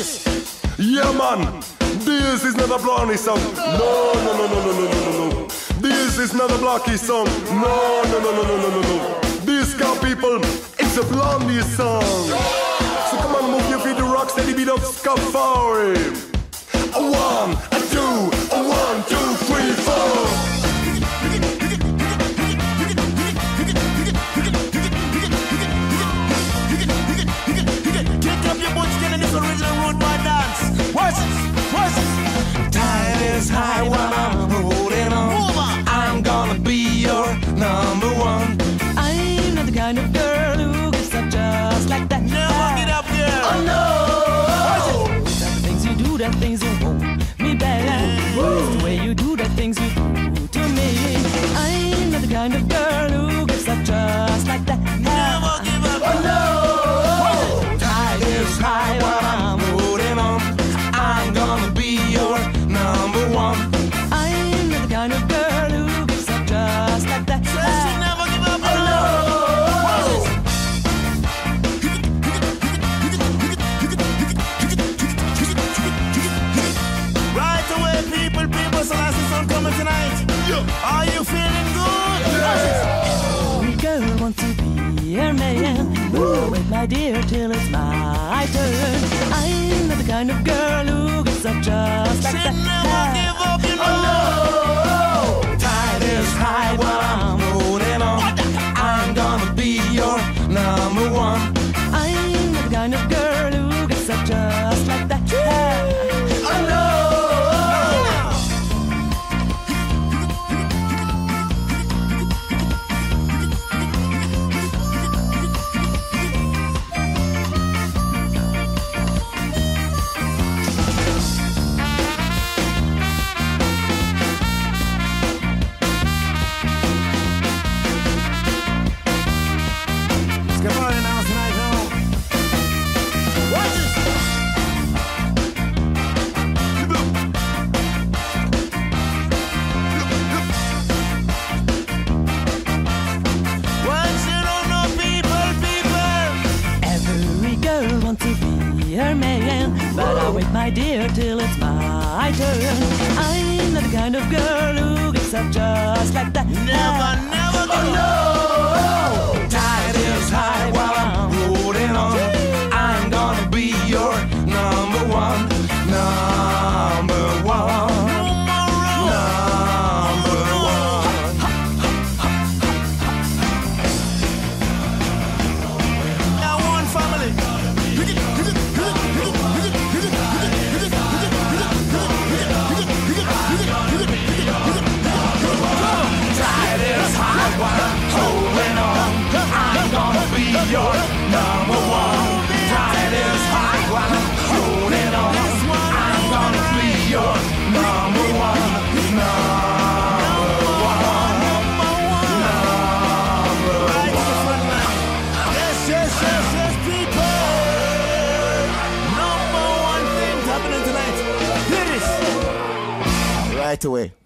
this. Yeah, man. This is not a Blondie song. No, no, no, no, no, no, no, no, no. This is not a Blocky song. No, no, no, no, no, no, no, no. This car people, it's a Blondie song. So come on, move your feet to rock steady beat of Skafari. A one, a number one. I'm not the kind of girl who gets up just like that. Never get up, girl. Oh no! Oh. The things you do, the things you hold me back. It's the way you do the things you do to me. I'm not the kind of girl who gets up just like that. Never give up. Oh no! Tide is high her man. Ooh, wait, my dear, till it's my turn. I'm not the kind of girl who gets up just like that. But I'll wait, my dear, till it's my turn. I'm not the kind of girl who gets up just like that. Never, never give up. Oh, Right away.